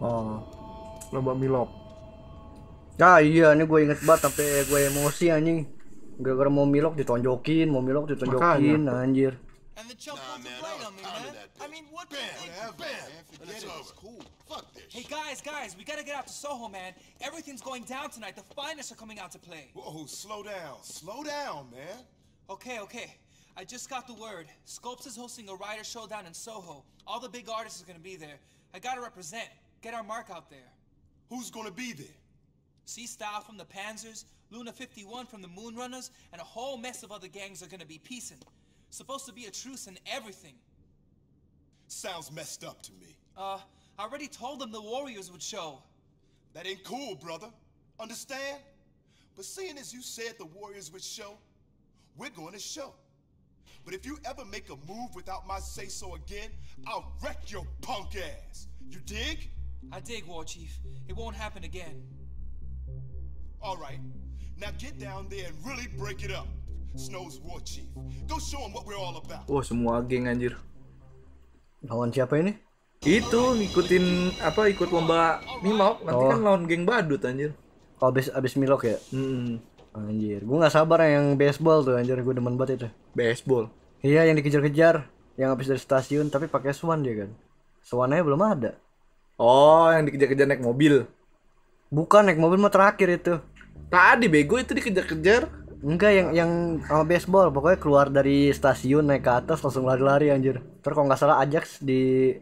Oh. Lomba milop. Ah iya, ini gue inget banget sampai gue emosi anjing. Gara-gara mau milok ditonjokin, mau milok ditonjokin, anjir. And the chump wants to play on me, man. I mean, what the Whatever, man. Forget it. It's cool. Fuck this. Hey guys, guys, we gotta get out to Soho, man. Everything's going down tonight. The finest are coming out to play. Whoa, slow down. Slow down, man. Okay, okay. I just got the word. Scopes is hosting a rider showdown in Soho. All the big artists are gonna be there. I gotta represent. Get our mark out there. Who's gonna be there? C Style from the Panzers, Luna 51 from the Moonrunners, and a whole mess of other gangs are gonna be piecing. Supposed to be a truce and everything. Sounds messed up to me. Uh, I already told them the Warriors would show. That ain't cool, brother. Understand? But seeing as you said the Warriors would show, we're going to show. But if you ever make a move without my say so again, I'll wreck your punk ass. You dig? I dig, War Chief. It won't happen again. All right. Now get down there and really break it up. Snow's War Chief. Go show him what we're all about. Wah, semua geng anjir. Lawan siapa ini? Itu ngikutin apa ikut lomba milop nanti Oh. kan lawan geng badut anjir. Oh, abis abis milok ya? Hmm. Anjir, gue nggak sabar yang baseball tuh anjir, gue demen banget itu. Baseball. Iya, yang dikejar-kejar, yang habis dari stasiun tapi pakai swan dia kan. Swannya belum ada. Oh, yang dikejar-kejar naik mobil. Bukan naik mobil mah terakhir itu. Tadi bego itu dikejar-kejar. Enggak yang yang sama baseball, pokoknya keluar dari stasiun naik ke atas langsung lari-lari anjir. Terus kalau nggak salah Ajax di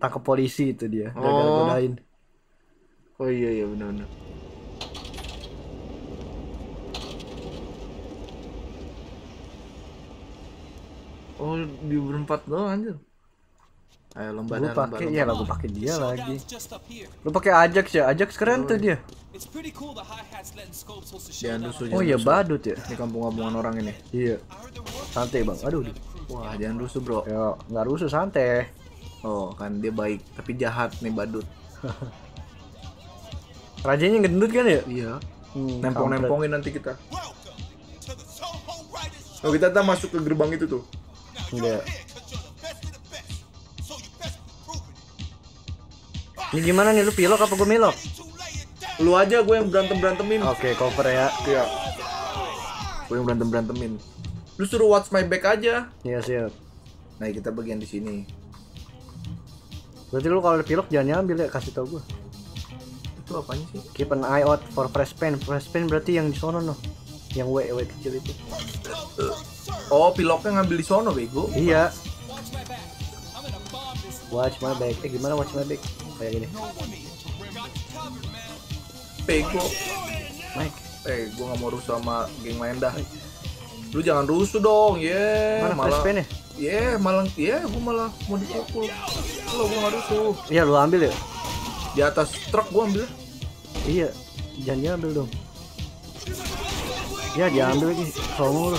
tangkap polisi itu dia, gara-gara Oh. godain. Oh iya iya benar-benar. Oh di berempat doang anjir. Ayo lomba lomba, pakai lomba. ya lagu pakai dia lagi. Lu pakai Ajax ya? Ajax keren tuh dia. Rusuh, Oh iya badut ya. Ini kampung-kampungan orang ini. Iya. Santai bang. Aduh. Wah jangan rusuh bro. Ya nggak rusuh santai. Oh kan dia baik tapi jahat nih badut. Rajanya gendut kan ya? Iya. Hmm, Nempong-nempongin nanti kita. Oh kita tak masuk ke gerbang itu tuh. Now Ini gimana nih lu pilok apa gue milok? Lu aja gue yang berantem berantemin. Oke, cover ya. Iya. Gue yang berantem berantemin. Lu suruh watch my back aja. Iya siap. Nah kita bagian di sini. Berarti lu kalau pilok jangan nyambil ya, kasih tau gue. Itu apanya sih? Keep an eye out for fresh pen. Fresh pen berarti yang di sono no. Yang W W kecil itu. Oh piloknya ngambil di sono bego. Iya. Watch my back. Eh gimana watch my back? Kayak gini. Bego. Mike. Eh gue gak mau rusuh sama geng lain dah. Lu jangan rusuh dong, ye. Mana malah, pen ya? Ye, malah, ye, gue malah mau dipukul. Lo gue gak rusuh. Iya lu ambil ya? Di atas truk gue ambil. Iya. Jangan diambil dong. Ya diambil lagi. Songong lu.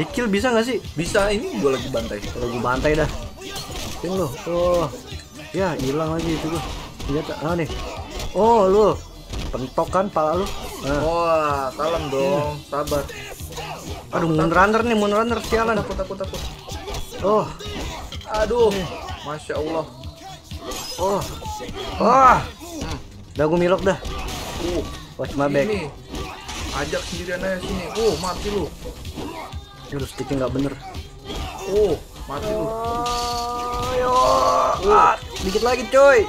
Di kill bisa gak sih? Bisa ini gue lagi bantai. Kalau gue bantai dah. Ting lu. Oh. Ya hilang lagi itu gua. Senjata. Ah nih. Oh lu. Pentok kan pala lu. Nah. Wah, kalem dong, sabar. Aduh, Moonrunner nih, Moonrunner sialan. Takut, takut, takut. Oh, Aduh, masya Allah. oh, oh. Udah gue milok dah. Uh, Watch my back. ini. Ajak sendirian aja sini. Uh, mati lu. Aduh, sticknya nggak bener. Uh, mati lu. Ayo, ah, dikit lagi coy.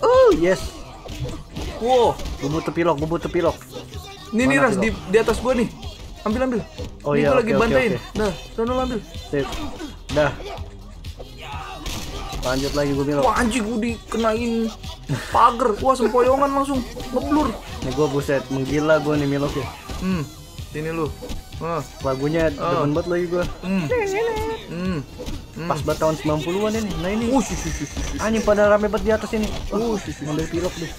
Oh, yes. Wow, gue butuh pilok, gue butuh pilok. Ini nih Ras di, di atas gua nih. Ambil ambil. Oh Ini iya, gua lagi oke, bantain. oke. Nah, ambil. Sip. Dah. Lanjut lagi gue milok. Wah anjing gua dikenain pagar. Wah sempoyongan langsung ngeblur. Nih gue buset, menggila gue nih milok ya. Hmm, sini lu. Nah, Lagunya Oh. demen banget lagi gue. hmm. Hmm. Pas banget tahun 90-an ini. Nah ini. Uh, shush, shush, shush. Anjing pada rame banget di atas ini. Uh, ngambil pilok deh.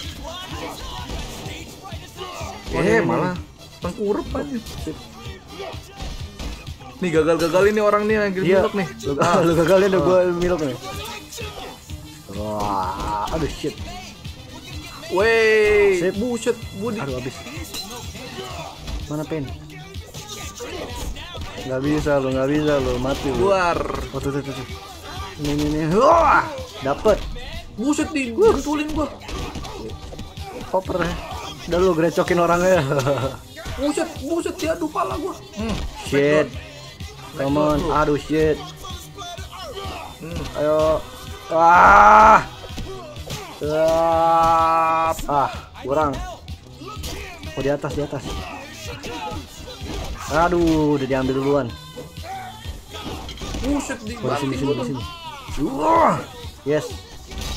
Eh, malah tengkurep aja. Nih gagal-gagal ini orang nih lagi Iya. milok nih. Lu, Ah, lu gagalin udah gue milok nih. Wah, aduh shit. Wey, buset, gua di Aduh habis. Mana pen? Gak bisa lu, gak bisa lu, mati lu. luar. Oh tuh tuh tuh. tuh. Ini ini ini. Wah, dapet. Buset di bentulin gua. Koper ya. Udah lu grecokin orangnya. Buset, buset diadu pala gua. Hmm. shit. Come on, aduh shit. Hmm. Ayo. Ah. Ah, ah kurang. Oh di atas, di atas. Aduh, udah diambil duluan. Buset di Oh, sini, sini, di sini. Wah. Yes.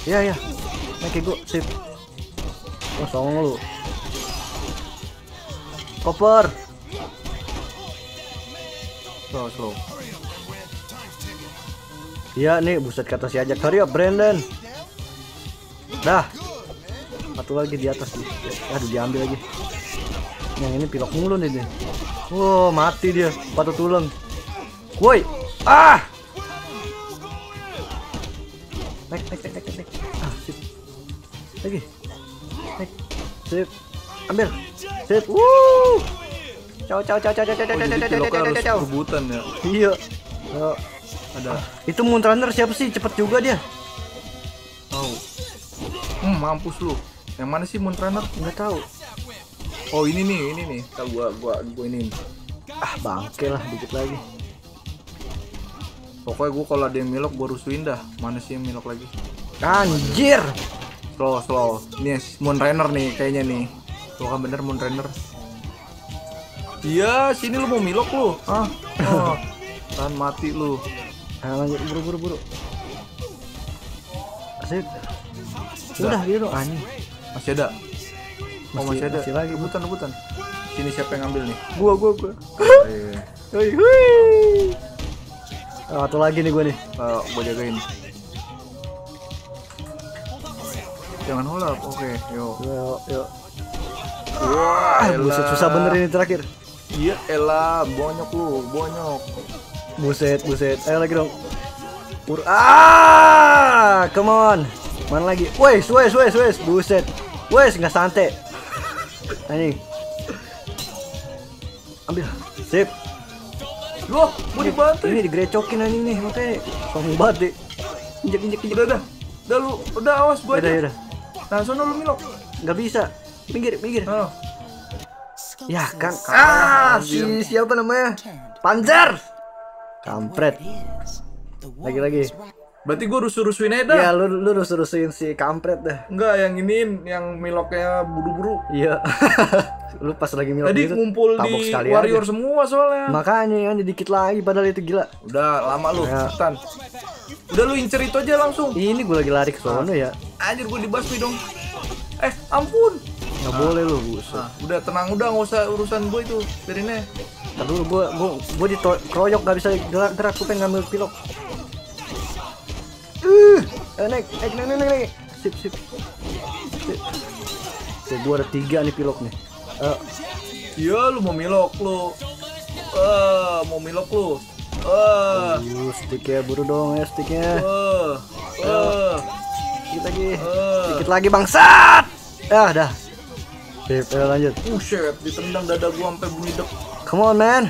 Ya, ya. Oke, gua sip. Oh, songong lu. Koper. Slow, slow. Iya nih, buset kata si ajak. Hurry up, Brandon. Dah. Satu lagi di atas nih. Aduh, diambil lagi. Yang ini pilok mulu nih dia. Wow, mati dia. Patut tulang. Woi. Ah. Naik, naik, naik, naik, naik. Ah, sip. Lagi. Naik. Sip. Ambil. Sip. Wuh. Ciao, ciao, ciao, ciao, ciao, ciao, Oh, ciao, ciao, ciao, ciao. rebutan ya. Iya. Yo. Ada. Itu Moonrunner siapa sih? Cepet juga dia. Tahu. Hmm, mampus lu. Yang mana sih Moonrunner? Nggak tahu. Oh, ini nih, ini nih. Tahu gua gua gua ini. Ah bangke lah dikit lagi. Pokoknya gua kalau ada yang milok gua rusuin dah. Mana sih yang milok lagi? Anjir. Slow, slow. Nih, Moonrunner nih kayaknya nih. Tuh kan bener Moonrunner. Iya, sini lu mau milok lu. Ah. Oh. Tahan mati lu. Nah, lanjut buru buru buru. Asik. Udah gitu anjing. Masih ada. Oh, Masih- masih, ada. masih lagi. rebutan, rebutan. Sini siapa yang ngambil nih? Gua gua gua. Eh, Hei, hei. Ah, Satu lagi nih gua nih. uh, gua jagain. Jangan hold up. Oke, yo. Yuk, yuk. Wah, Ah, buset susah bener ini terakhir. Iya, elah, bonyok lu, bonyok. Buset, buset. Ayo lagi dong. Pur ah, come on. Mana lagi? Wes, wes, wes, wes. Buset. Wes, nggak santai. Anjing. Ambil. Sip. Loh, gua dibantu. Ini digrecokin anjing nih, makanya sombong banget deh. Injek, injek, injek. Udah, udah. Udah lu, udah awas gua Udah, aja. udah. Nah, sono lu milok. Nggak bisa. Minggir, minggir. Nah, Ya kan. Ah, si siapa namanya? Panzer. Kampret. Lagi lagi. Berarti gua rusuh-rusuhin aja dah. Ya lu lu rusuh-rusuhin si kampret dah. Enggak, yang ini yang miloknya buru-buru. Iya. lu pas lagi milok Tadi gitu, ngumpul di warrior aja. semua soalnya. Makanya kan dikit lagi padahal itu gila. Udah lama lu, Ya. cepetan. Udah lu incer itu aja langsung. Ini gue lagi lari ke sono ya. Anjir gua dibasmi dong. Eh, ampun. Nggak boleh lu, buset. Nah, udah tenang udah nggak usah urusan gue itu. Biarin aja. Dulu gue gue gue dikeroyok gak bisa gerak-gerak gue pengen ngambil pilok. Uh, eh, naik, naik, naik, naik, naik. Sip, sip. Sip. Sip, gue ada tiga nih pilok nih. Eh, Iya, lu mau milok lu. Eh, mau milok lu. Eh, uh, sticknya buru dong ya sticknya. eh, eh. Dikit lagi, Eh. dikit lagi bangsat. Ah, dah. Sip, ayo lanjut. Buset, ditendang dada gua sampai bunyi dek. Come on man.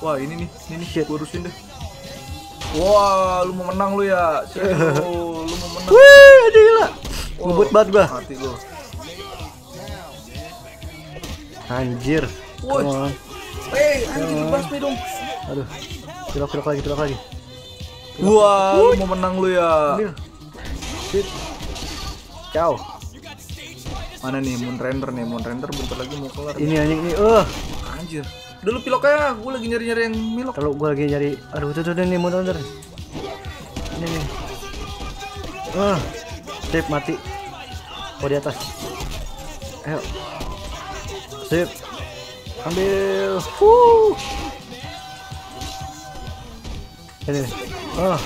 Wah, ini nih, ini nih, Shit. gua urusin deh. Wah, lu mau menang lu ya. Siap lu, lu mau menang. Wih, ada gila. Ngebut banget gua. Mati lu. Anjir. Woi. Eh, anjing dibasmi dong. Aduh. Pilok, pilok lagi, pilok lagi. Wah, lu mau menang lu ya. Sip. Ciao. Mana nih Moonrender nih, Moonrender bentar lagi mau kelar. Ini anjing ini. Eh, Anjir. Udah lu pilok aja, gua lagi nyari-nyari yang milok. kalau gua lagi nyari aduh tuh tuh nih motor motor. Ini nih. Ah. Sip mati. Oh di atas. Ayo. Sip. Ambil. Wuh. Ini. Ah.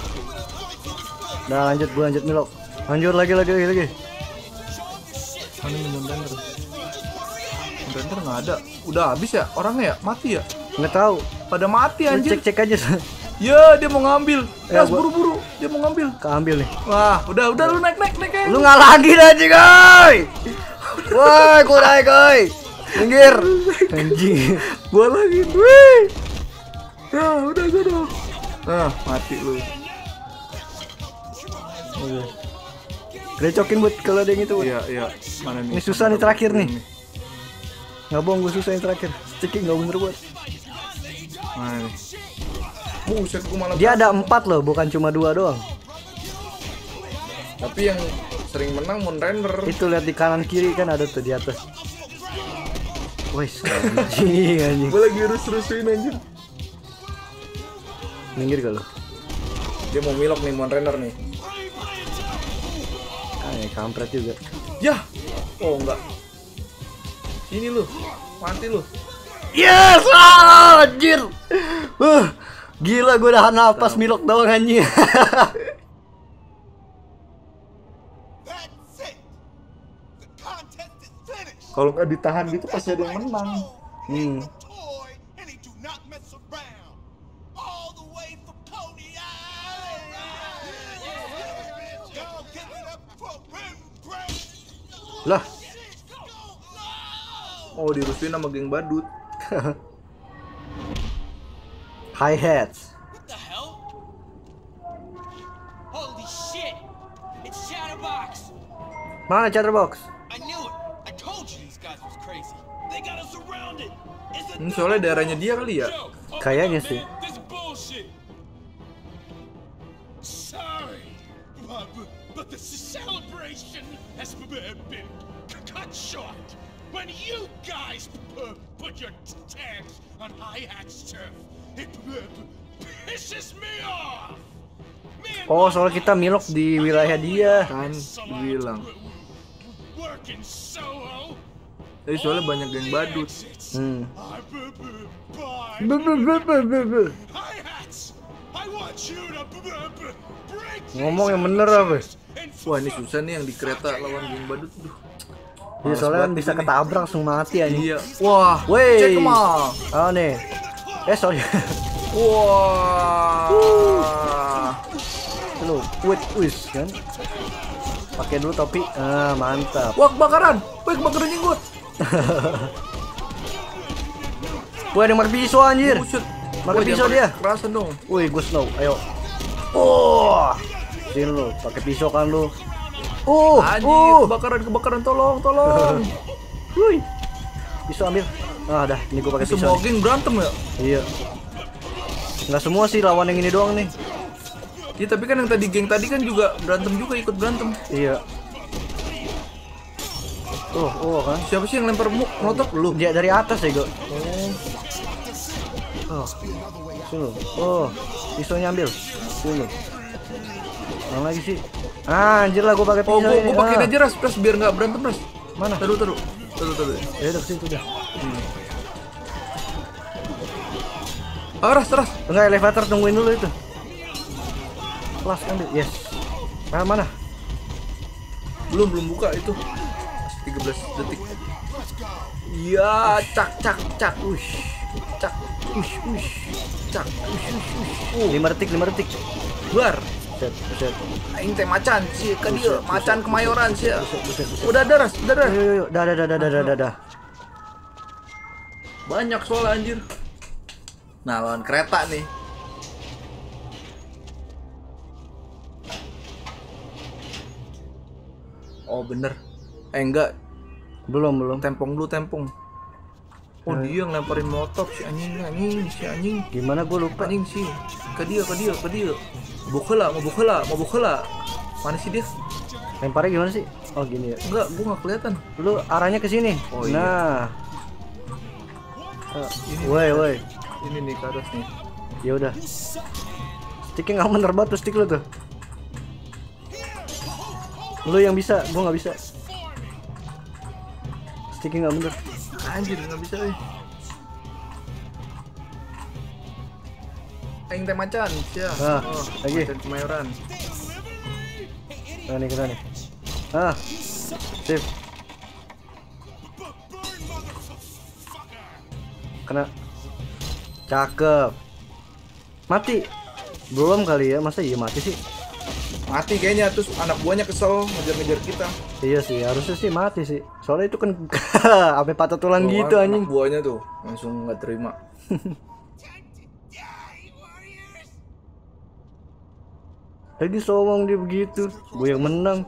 Udah lanjut gua lanjut milok. Lanjut lagi lagi lagi lagi. Mana nih Moonrender? Moonrender nggak ada. Udah habis ya orangnya ya? Mati ya? Nggak tahu. Pada mati anjir. Cek cek aja. Ya, dia mau ngambil. Ya, gua- buru-buru. Dia mau ngambil. Keambil nih. Wah, udah udah lu naik naik naik. Lu nggak lagi anjing guys. Woi, gua naik guys. Minggir. Anjing. Gua lagi. Wih. Ya, udah sana. Nah, mati lu. Grecokin buat kalau ada yang itu. Iya, iya. Mana nih? Ini susah nih terakhir nih. Nggak bohong gue susah yang terakhir. Sticking nggak bener buat. Buset, malah Dia ada empat loh, bukan cuma dua doang. Tapi yang sering menang Moon Rainer. Itu lihat di kanan kiri kan ada tuh di atas. Wes, anjing anjing. Gue lagi rus-rusuin anjir. Minggir gak lo? Dia mau milok nih Moon Rainer nih. Ah, ya, kampret juga. Yah. Oh enggak. Ini lu. Mati lu. Yes, ah, anjir. Uh, gila gue udah napas milok doang finished. Kalau nggak ditahan gitu pasti ada yang menang. Hmm. Lah, Oh dirusuin sama geng badut. high hats. What the hell? Holy shit! It's Chatterbox! Mana chatterbox? I knew it! I told you these guys was crazy. They got us surrounded! It's a Ini soalnya daerahnya dia kali ya. Kayaknya sih. On High Hat's turf, it pisses me off. Oh, soalnya kita milok di wilayah dia. Kan bilang. Tapi soalnya banyak geng badut. Hmm. Ngomong yang bener apa? Wah ini susah nih yang di kereta lawan geng badut. Duh. Iya, soalnya kan bisa ketabrak langsung mati anjing. Iya. Wah. Wey. Cek mal. Oh nih. Eh sorry. Wah. Lu, wait, wis kan. Pakai dulu topi. Ah, mantap. Wah kebakaran. Wah kebakaran jenggot. Wah, ada pisau anjir. Buset. Pisau dia. Kerasan dong. Wih, gue slow. Ayo. Oh. Sini lu, pakai pisau kan lu. Uh, Anjir, uh. kebakaran kebakaran tolong tolong. Wih. Pisau ambil. Ah, dah, ini gue pakai pisau. Semua geng berantem ya. Iya. Nggak semua sih lawan yang ini doang nih. Iya tapi kan yang tadi geng tadi kan juga berantem juga ikut berantem. Iya. Oh, oh kan. Siapa sih yang lempar molotov? Lu. Dia dari atas ya, Go. Oh. Sini lu. Oh, pisaunya ambil. Sini. Mana lagi sih? Ah, anjir lah gua pakai Oh, pisau gua, ini. gua pakein Ah. aja ras, ras biar nggak berantem ras. Mana? Taruh, taruh, taruh, taruh. Ya udah situ dah. Ah, ras, ras. Enggak elevator tungguin dulu itu. Kelas ambil. Yes. Nah, mana? Belum, belum buka itu. 13 detik. Iya, cak, cak, cak. Ush. Cak, ush, ush. Cak, ush, ush, ush. Oh, 5 detik, 5 detik. bar. Set, set. Aing teh macan sih, kan dia macan kemayoran sih. Buset, buset, buset. Udah ada ras, udah. Ayo, ayo, ayo. Dah, dah, dah, dah, dah, dah, dah. Banyak soal anjir. Nah, lawan kereta nih. Oh, bener. Eh, enggak. Belum, belum. Tempong dulu, tempong. Oh, dia yang lemparin motor si anjing, anjing, si anjing. Gimana gua lupa. Anjing sih. Ke dia, ke dia, ke dia. Bukela, mau bukela, mau bukela. Mana sih dia? Lemparnya gimana sih? Oh, gini ya. Enggak, gua nggak kelihatan. Lu arahnya ke sini. Oh, iya. nah. Uh, Ini woi, woi. Ini nih ke atas nih. Ya udah. Sticknya nggak bener banget tuh stick lu tuh. Lu yang bisa, gua nggak bisa. Sticknya nggak bener. Anjir, nggak bisa eh. Aing teh macan, sia. Ah, lagi. Macan kemayoran. Nah nih, kena nih. Ah, sip. Kena. Cakep. Mati. Belum kali ya, masa iya mati sih? Mati kayaknya terus anak buahnya kesel ngejar-ngejar kita. Iya sih, harusnya sih mati sih. Soalnya itu kan sampai patah tulang Tuh gitu anjing. Buahnya tuh langsung nggak terima. Lagi songong dia begitu. Gue yang menang.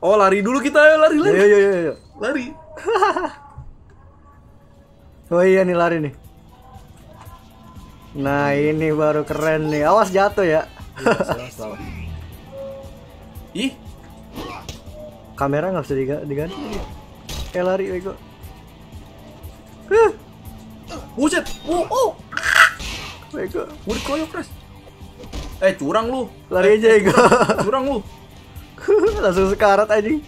Oh lari dulu kita ayo lari lari Ayo, ayo, ayo, lari. Oh iya nih lari nih. Nah ini baru keren nih. Awas jatuh ya. Ih, Kamera nggak bisa diga- diganti. Kayak lari bego. Huh, buset. Oh, oh. bego. Gue dikeroyok, Res. Eh, curang lu. Lari aja bego. Curang lu. Langsung sekarat anjing.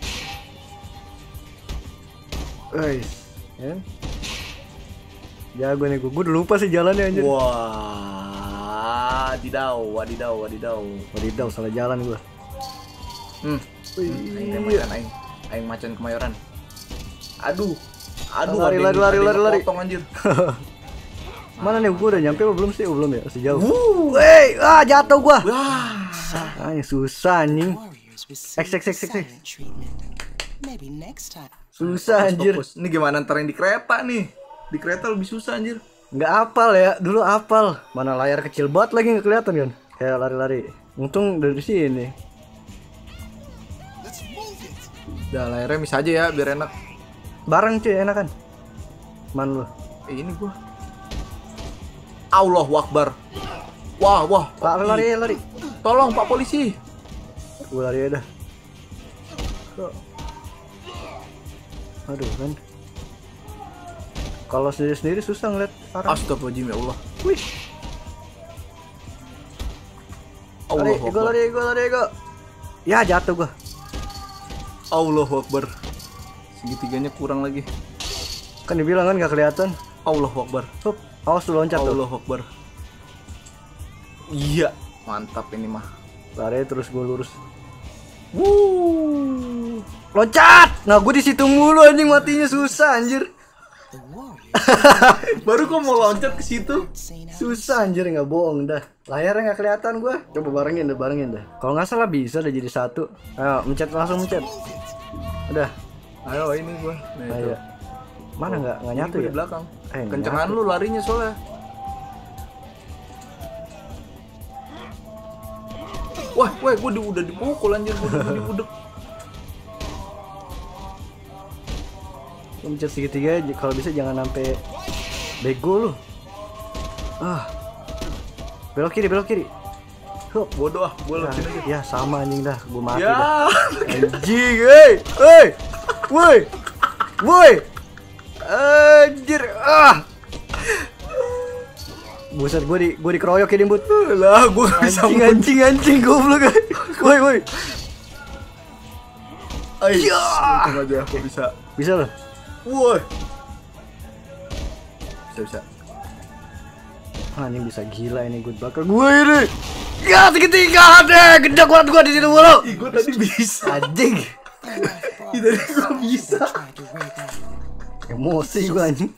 Guys, ya. Jago nih gue. Gue udah lupa sih jalannya anjir. Wah, wadidaw, wadidaw, wadidaw. Wadidaw salah jalan gue. Hmm. Aing teh macan aing. Aing macan kemayoran. Aduh. Aduh, Lari, lari, lari, lari, lari. kepotong, anjir. Mana nih gue udah nyampe apa belum sih? Oh, belum ya, masih jauh. Wey, ah jatuh gua. Wah. Ah, ini susah anjing. X, X, X, X. Susah anjir. Fokus. Ini gimana ntar yang di kereta nih? Di kereta lebih susah anjir. Nggak apal ya, dulu apal. Mana layar kecil banget lagi nggak kelihatan kan? Kayak lari-lari. Untung dari sini. Udah layarnya mis aja ya biar enak. Bareng cuy, enak kan? Man lu. Eh, ini gua. Allahu Akbar. Wah, wah. Lari, lari, lari. Tolong Pak Polisi. Gue lari aja dah. Aduh kan. Kalau sendiri-sendiri susah ngeliat arah. Astagfirullahaladzim ya Allah. Wih, lari, Allahu ego lari, ego lari, ego. Ya jatuh gua. Allahu Akbar. Segitiganya kurang lagi. Kan dibilang kan nggak kelihatan. Allahu Akbar. Hup, awas lu loncat tuh. Allahu Akbar. Iya, mantap ini mah. Lari terus gue lurus. Wuh. Loncat! Nah gue di situ mulu anjing matinya susah anjir. Baru gua mau loncat ke situ. Susah anjir nggak bohong dah. Layarnya nggak kelihatan gue. Coba barengin deh, barengin deh. Kalau nggak salah bisa deh jadi satu. Ayo mencet langsung mencet. Udah. Ayo ini gua. Nah, itu. Mana nggak nggak Ini nyatu ya? di belakang. Eh, nggak Kencengan nyatu. lu larinya soalnya. Wah, wah, gua di, udah dipukul anjir, gua udah dibudek. Mencet segitiga. Kalau bisa jangan sampai bego lu. Ah. Belok kiri, belok kiri. Hup. Bodoh ah, gua Ya, lepasin aja. ya sama anjing dah, gue mati Ya. dah. Anjing, hei, hei, woi, woi, anjir, ah, buset, gue di, gue dikeroyok ini but, Lah, nggak bisa anjing, anjing, anjing, goblok, woi, woi, Ais, Ya. untung aja gua bisa. bisa loh, Woi. Bisa bisa. ah, anjing bisa gila ini gue bakal gue ini, ya segitiga deh, gede kuat gue di situ mulu, Ih, gua tadi bisa. anjing, Ih, tadi gua bisa. Emosi gue anjing,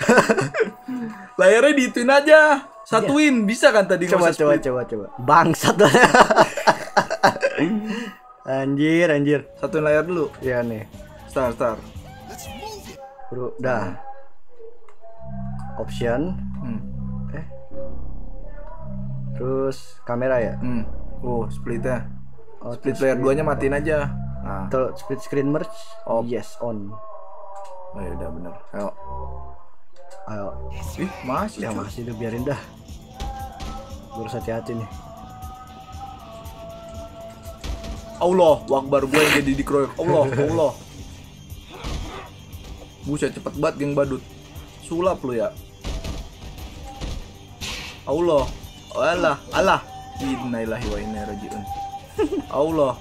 Layarnya diituin aja. Satuin, bisa kan tadi coba coba split? coba coba bangsat anjir anjir Satuin layar dulu. ya nih Star, star. Bro dah option Hmm. eh terus kamera ya Hmm. Oh, splitnya. oh, Split layer duanya matiin aja. Nah. Tuh, split screen merge Off. yes on Oh ya udah bener. Ayo. ayo Ih, masih. ya masih udah biarin dah Gua harus hati-hati nih Allah, Akbar gue yang jadi dikeroyok. Allah, Allah. Buset cepet banget geng badut. Sulap lu ya. Allah. Allah, Allah. Innalillahi wa inna rajiun. Allah.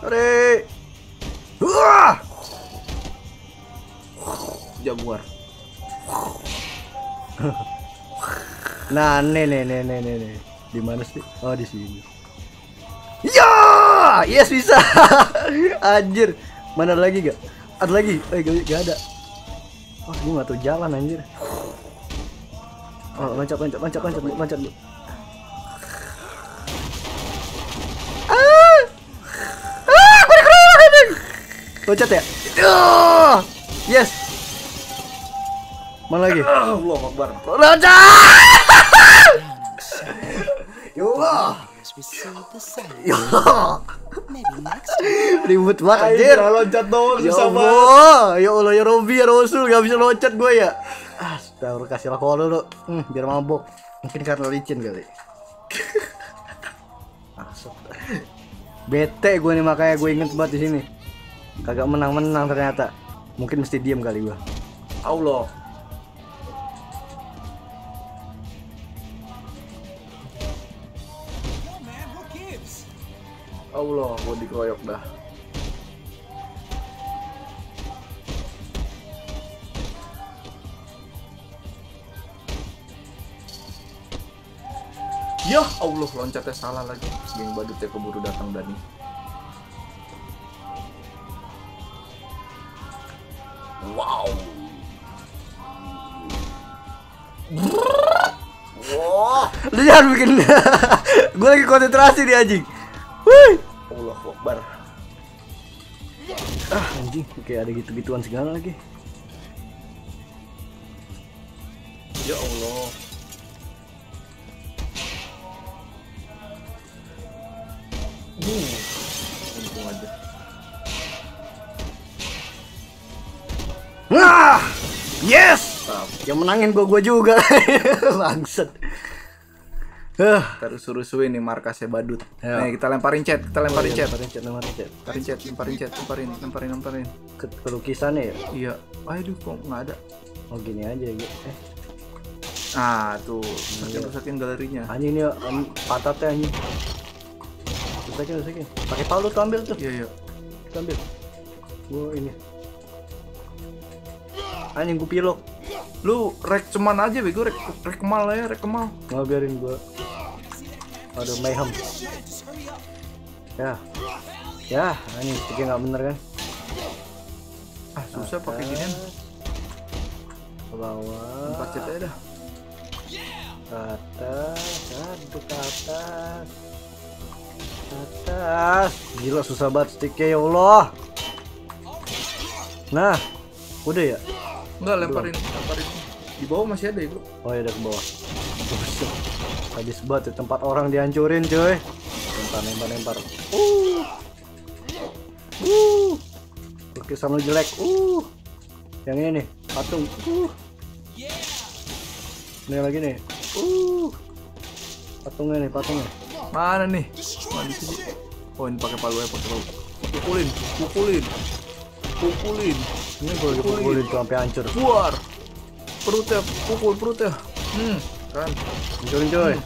Hore Wah! Jaguar. Nah, nih nih nih nih nih. Di mana sih? Oh, di sini. Ya! Yes bisa. anjir. Mana lagi gak? Ada lagi? Eh, gak, ada. Wah, gua gak tahu jalan anjir. Oh, loncat loncat loncat loncat loncat. Bu. Loncat ya? Yes. Mana lagi? Allah Akbar. Loncat! Ya Allah. Ya time. Ribut banget Anjir, loncat doang Ya susah banget. Allah, ya Allah ya Robi ya Rasul gak bisa loncat gue ya. Astagfirullah kasih alkohol dulu, hmm, biar mabok. Mungkin karena licin kali. Masuk. Bete gue nih makanya gue inget banget di sini. Kagak menang-menang ternyata. Mungkin mesti diem kali gue. Allah. Allah, gue dikeroyok dah. Ya Allah, loncatnya salah lagi. Geng badutnya keburu datang Dani. Jangan bikin gue lagi konsentrasi di anjing. Wih. Allah Akbar. Ah anjing, kayak ada gitu-gituan segala lagi. Ya Allah. Untung aja. Wah! Yes! Yang menangin gua gua juga. Bangsat. Hah. Terus suruh-suruhin nih markasnya badut. Ya. Nih kita lemparin chat, kita lemparin chat. Lemparin chat, lemparin chat. Lemparin chat, lemparin chat, lemparin, lemparin, lemparin. Ke, ke lukisannya ya? Iya. Aduh, kok nggak ada. Oh gini aja ya. Eh, Ah, tuh. Rusakin, rusakin galerinya. anjing ini um, patatnya anjing. Rusakin, rusakin. Pakai palu tuh ambil tuh. Iya, iya. Tuh ambil. Gua ini. Anjing gua pilok. Lu rek cuman aja bego, rek rek kemal ya, rek kemal. Nggak biarin gua. Aduh, mayhem. Ya. Ya, anjing tiga nggak bener kan? Ah, susah pakai ginian. Ke bawah. Empat chat aja dah. ke atas aduh ke atas ke atas gila susah banget sticknya ya Allah nah udah ya Enggak lemparin, lemparin. Di bawah masih ada, Bro. oh ya udah ke bawah. habis banget tempat orang dihancurin cuy lempar lempar lempar uh uh lukisan lu jelek uh yang ini nih patung uh ini lagi nih uh patungnya nih patungnya Mana nih? Mana sih? Oh, ini pakai palu ya, pakai palu. Pukulin, pukulin. Pukulin. ini gue lagi pukulin tuh sampai hancur Keluar. Perutnya, pukul perutnya. Hmm, kan. hancurin ya lagi.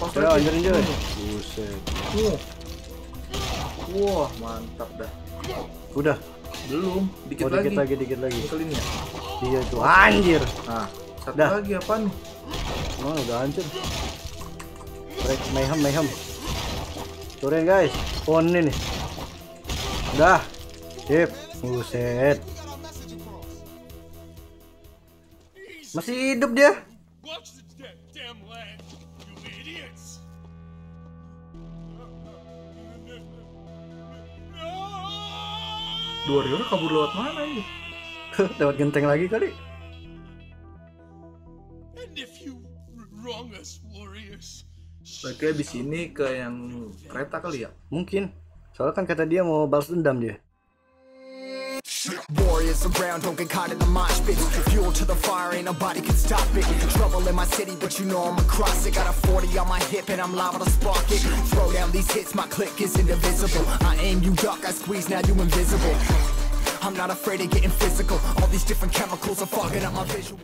hancurin buset Wah. Mantap dah. udah Belum, dikit oh lagi. dikit lagi dikit lagi ya. iya tuh anjir Nah, satu Dah. lagi apa nih? oh udah hancur break mayhem mayhem turun guys oh ini nih udah sip buset masih hidup dia Dua Warrior kabur lewat mana ini? lewat genteng lagi kali And if you r- wrong us, warriors, Berarti abis ini ke yang kereta kali ya? mungkin soalnya kan kata dia mau balas dendam dia Warriors around, don't get caught in the mosh pit. Fuel to the fire, ain't nobody can stop it. Trouble in my city, but you know I'm across it. Got a 40 on my hip, and I'm liable to spark it. Throw down these hits, my click is indivisible. I aim, you duck, I squeeze, now you invisible. I'm not afraid of getting physical. All these different chemicals are fogging up my visual.